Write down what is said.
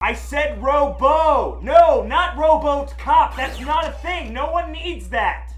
I said robo! No, not Robo Cop. That's not a thing. No one needs that.